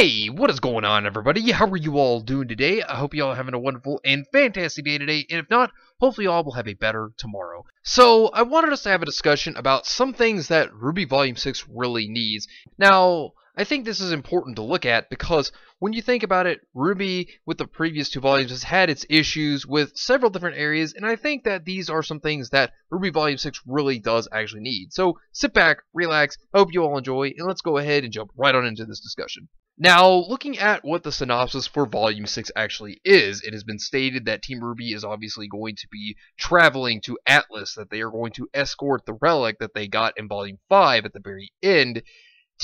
Hey, what is going on, everybody? How are you all doing today? I hope you all are having a wonderful and fantastic day today, and if not, hopefully you all will have a better tomorrow. So, I wanted us to have a discussion about some things that RWBY Volume 6 really needs. Now, I think this is important to look at because when you think about it, RWBY with the previous two volumes, has had its issues with several different areas, and I think that these are some things that RWBY Volume 6 really does actually need. So sit back, relax, I hope you all enjoy, and let's go ahead and jump right on into this discussion. Now, looking at what the synopsis for Volume 6 actually is, it has been stated that Team RWBY is obviously going to be traveling to Atlas, that they are going to escort the relic that they got in Volume 5 at the very end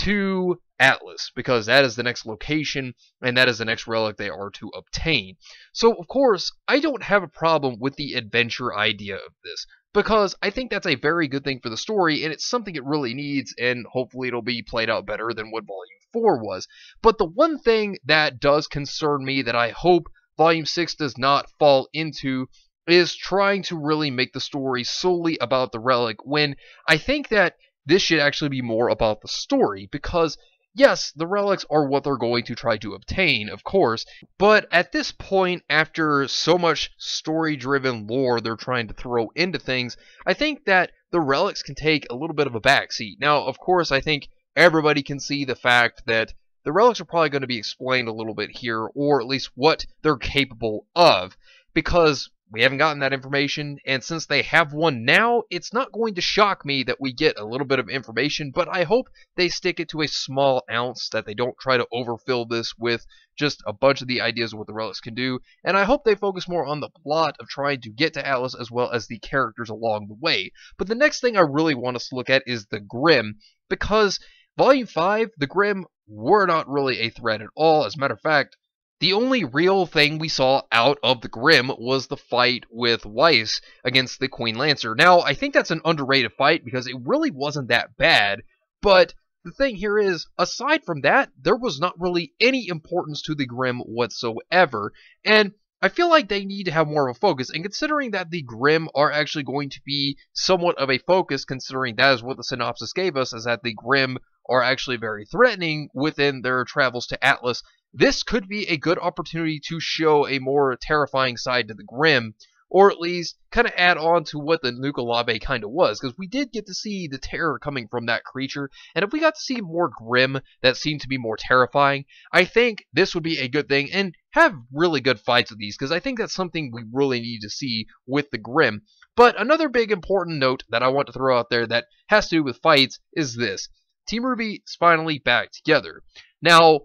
to Atlas, because that is the next location, and that is the next relic they are to obtain. So, of course, I don't have a problem with the adventure idea of this, because I think that's a very good thing for the story, and it's something it really needs, and hopefully it'll be played out better than what Volume 4 was. But the one thing that does concern me that I hope Volume 6 does not fall into is trying to really make the story solely about the relic when I think that this should actually be more about the story because yes, the relics are what they're going to try to obtain, of course, but at this point, after so much story driven lore they're trying to throw into things, I think that the relics can take a little bit of a backseat. Now, of course, I think everybody can see the fact that the relics are probably going to be explained a little bit here, or at least what they're capable of, because we haven't gotten that information, and since they have one now, it's not going to shock me that we get a little bit of information, but I hope they stick it to a small ounce, that they don't try to overfill this with just a bunch of the ideas of what the relics can do, and I hope they focus more on the plot of trying to get to Atlas as well as the characters along the way. But the next thing I really want us to look at is the Grimm, because Volume 5, the Grimm were not really a threat at all. As a matter of fact, the only real thing we saw out of the Grimm was the fight with Weiss against the Queen Lancer. Now, I think that's an underrated fight because it really wasn't that bad, but the thing here is, aside from that, there was not really any importance to the Grimm whatsoever, and I feel like they need to have more of a focus, and considering that the Grimm are actually going to be somewhat of a focus, considering that is what the synopsis gave us, is that the Grimm are actually very threatening within their travels to Atlas, this could be a good opportunity to show a more terrifying side to the Grimm, or at least kind of add on to what the Nuckelavee kind of was, because we did get to see the terror coming from that creature, and if we got to see more Grimm that seemed to be more terrifying, I think this would be a good thing, and have really good fights with these, because I think that's something we really need to see with the Grimm. But another big important note that I want to throw out there that has to do with fights is this. Team RWBY is finally back together. Now,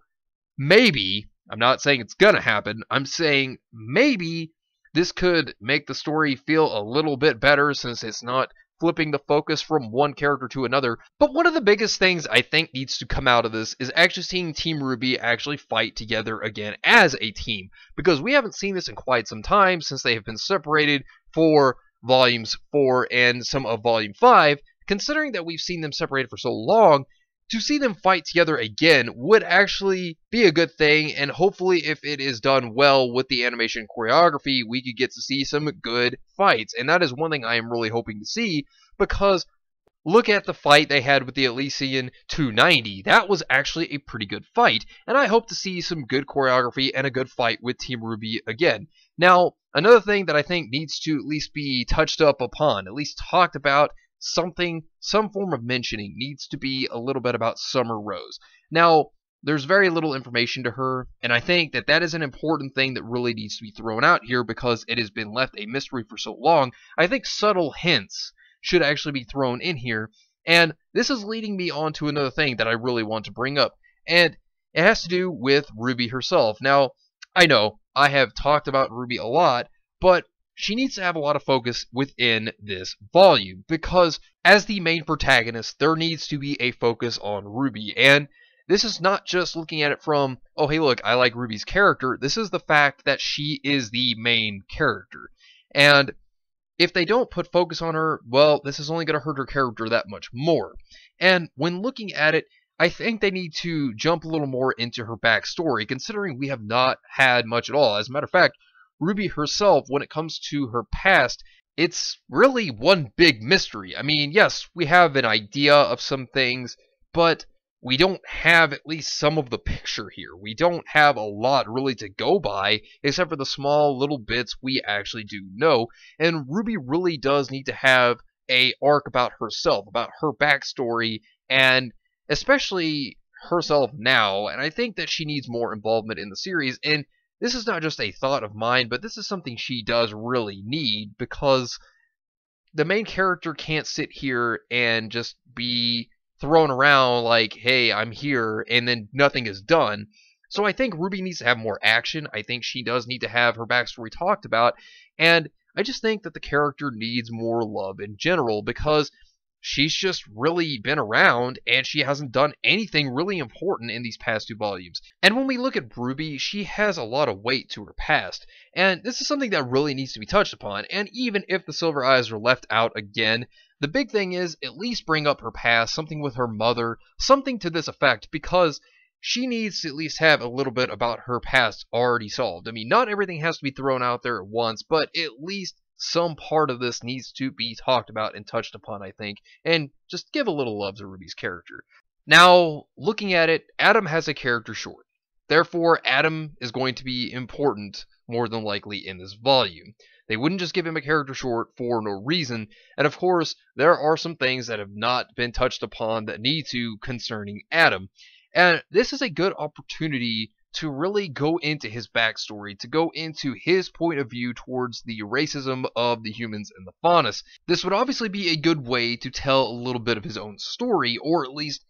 maybe, I'm not saying it's going to happen, I'm saying maybe this could make the story feel a little bit better since it's not flipping the focus from one character to another. But one of the biggest things I think needs to come out of this is actually seeing Team RWBY actually fight together again as a team. Because we haven't seen this in quite some time since they have been separated for volumes 4 and some of volume 5. Considering that we've seen them separated for so long, to see them fight together again would actually be a good thing, and hopefully, if it is done well with the animation choreography, we could get to see some good fights. And that is one thing I am really hoping to see because look at the fight they had with the Atlesian 290. That was actually a pretty good fight, and I hope to see some good choreography and a good fight with Team RWBY again. Now, another thing that I think needs to at least be touched up upon, at least talked about, something, some form of mentioning needs to be a little bit about Summer Rose. Now, there's very little information to her, and I think that that is an important thing that really needs to be thrown out here because it has been left a mystery for so long. I think subtle hints should actually be thrown in here, and this is leading me on to another thing that I really want to bring up, and it has to do with Ruby herself. Now, I know I have talked about Ruby a lot, but she needs to have a lot of focus within this volume because as the main protagonist, there needs to be a focus on Ruby. And this is not just looking at it from, oh, hey, look, I like Ruby's character. This is the fact that she is the main character. And if they don't put focus on her, well, this is only going to hurt her character that much more. And when looking at it, I think they need to jump a little more into her backstory, considering we have not had much at all. As a matter of fact, Ruby herself, when it comes to her past, it's really one big mystery. I mean, yes, we have an idea of some things, but we don't have at least some of the picture here. We don't have a lot really to go by, except for the small little bits we actually do know. And Ruby really does need to have a arc about herself, about her backstory, and especially herself now. And I think that she needs more involvement in the series. And this is not just a thought of mine, but this is something she does really need because the main character can't sit here and just be thrown around like, hey, I'm here, and then nothing is done. So I think Ruby needs to have more action. I think she does need to have her backstory talked about. And I just think that the character needs more love in general because she's just really been around and she hasn't done anything really important in these past two volumes. And when we look at Ruby, she has a lot of weight to her past, and this is something that really needs to be touched upon. And even if the Silver Eyes are left out again, the big thing is at least bring up her past, something with her mother, something to this effect, because she needs to at least have a little bit about her past already solved. I mean, not everything has to be thrown out there at once, but at least some part of this needs to be talked about and touched upon, I think, and just give a little love to Ruby's character. Now, looking at it, Adam has a character short. Therefore, Adam is going to be important more than likely in this volume. They wouldn't just give him a character short for no reason. And of course, there are some things that have not been touched upon that need to concerning Adam. And this is a good opportunity to really go into his backstory, to go into his point of view towards the racism of the humans and the faunus. This would obviously be a good way to tell a little bit of his own story, or at least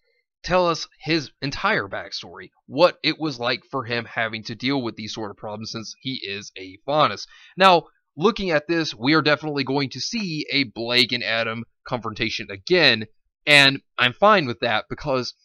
tell us his entire backstory, what it was like for him having to deal with these sort of problems since he is a faunus. Now, looking at this, we are definitely going to see a Blake and Adam confrontation again, and I'm fine with that because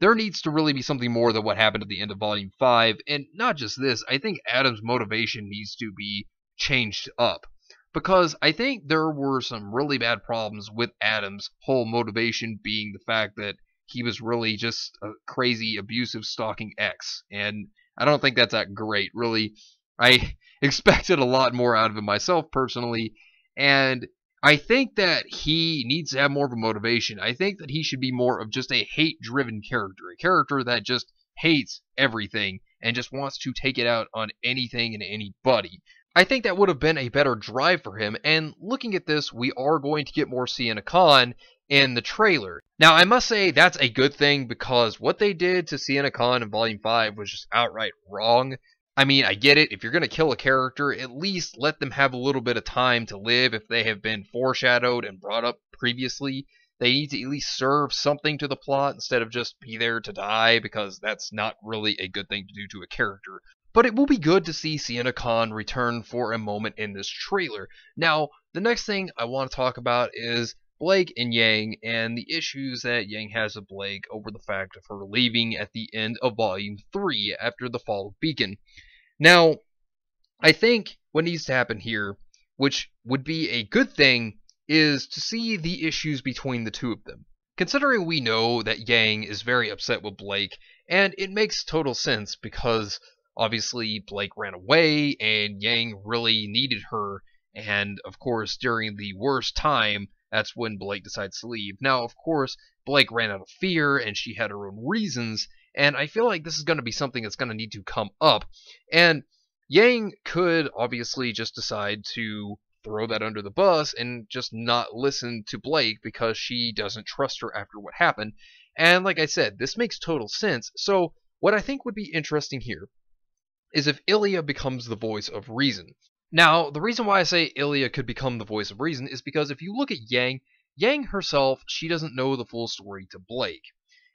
there needs to really be something more than what happened at the end of Volume 5, and not just this, I think Adam's motivation needs to be changed up. Because I think there were some really bad problems with Adam's whole motivation being the fact that he was really just a crazy, abusive, stalking ex. And I don't think that's that great, really. I expected a lot more out of him myself personally, and I think that he needs to have more of a motivation. I think that he should be more of just a hate-driven character, a character that just hates everything and just wants to take it out on anything and anybody. I think that would have been a better drive for him, and looking at this, we are going to get more Sienna Khan in the trailer. Now, I must say that's a good thing because what they did to Sienna Khan in Volume 5 was just outright wrong. I mean, I get it. If you're going to kill a character, at least let them have a little bit of time to live if they have been foreshadowed and brought up previously. They need to at least serve something to the plot instead of just be there to die because that's not really a good thing to do to a character. But it will be good to see Sienna Khan return for a moment in this trailer. Now, the next thing I want to talk about is Blake and Yang and the issues that Yang has with Blake over the fact of her leaving at the end of Volume 3 after the fall of Beacon. Now, I think what needs to happen here, which would be a good thing, is to see the issues between the two of them. Considering we know that Yang is very upset with Blake, and it makes total sense because obviously Blake ran away and Yang really needed her, and of course during the worst time that's when Blake decides to leave. Now, of course, Blake ran out of fear and she had her own reasons, and I feel like this is going to be something that's going to need to come up. And Yang could obviously just decide to throw that under the bus and just not listen to Blake because she doesn't trust her after what happened. And like I said, this makes total sense. So, what I think would be interesting here is if Ilia becomes the voice of reason. Now, the reason why I say Ilia could become the voice of reason is because if you look at Yang, Yang herself, she doesn't know the full story to Blake.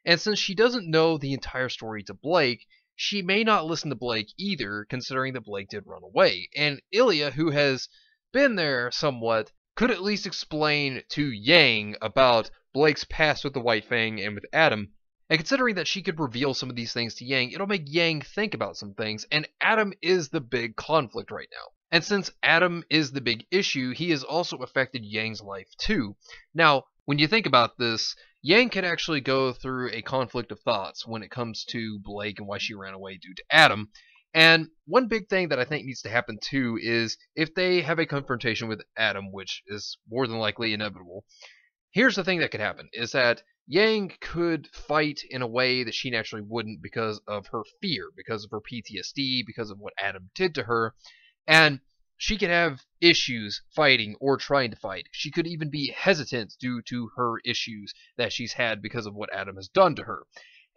And since she doesn't know the entire story to Blake, she may not listen to Blake either, considering that Blake did run away. And Ilia, who has been there somewhat, could at least explain to Yang about Blake's past with the White Fang and with Adam. And considering that she could reveal some of these things to Yang, it'll make Yang think about some things, and Adam is the big conflict right now. And since Adam is the big issue, he has also affected Yang's life too. Now, when you think about this, Yang can actually go through a conflict of thoughts when it comes to Blake and why she ran away due to Adam. And one big thing that I think needs to happen too is if they have a confrontation with Adam, which is more than likely inevitable, here's the thing that could happen is that Yang could fight in a way that she naturally wouldn't because of her fear, because of her PTSD, because of what Adam did to her. And she could have issues fighting or trying to fight. She could even be hesitant due to her issues that she's had because of what Adam has done to her.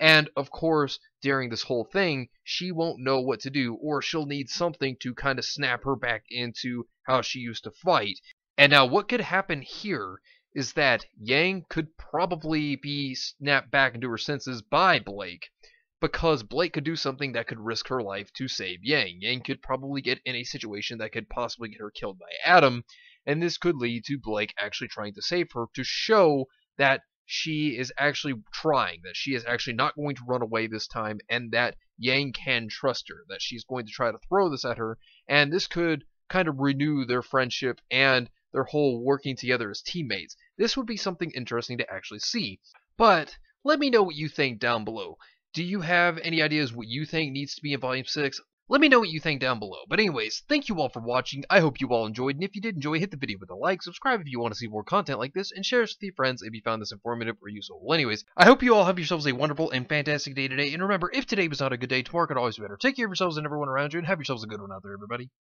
And of course, during this whole thing, she won't know what to do, or she'll need something to kind of snap her back into how she used to fight. And now, what could happen here is that Yang could probably be snapped back into her senses by Blake, because Blake could do something that could risk her life to save Yang. Yang could probably get in a situation that could possibly get her killed by Adam, and this could lead to Blake actually trying to save her to show that she is actually trying, that she is actually not going to run away this time, and that Yang can trust her, that she's going to try to throw this at her, and this could kind of renew their friendship and their whole working together as teammates. This would be something interesting to actually see. But let me know what you think down below. Do you have any ideas what you think needs to be in Volume 6? Let me know what you think down below. But anyways, thank you all for watching. I hope you all enjoyed, and if you did enjoy, hit the video with a like, subscribe if you want to see more content like this, and share this with your friends if you found this informative or useful. Well, anyways, I hope you all have yourselves a wonderful and fantastic day today, and remember, if today was not a good day, tomorrow could always be better. Take care of yourselves and everyone around you, and have yourselves a good one out there, everybody.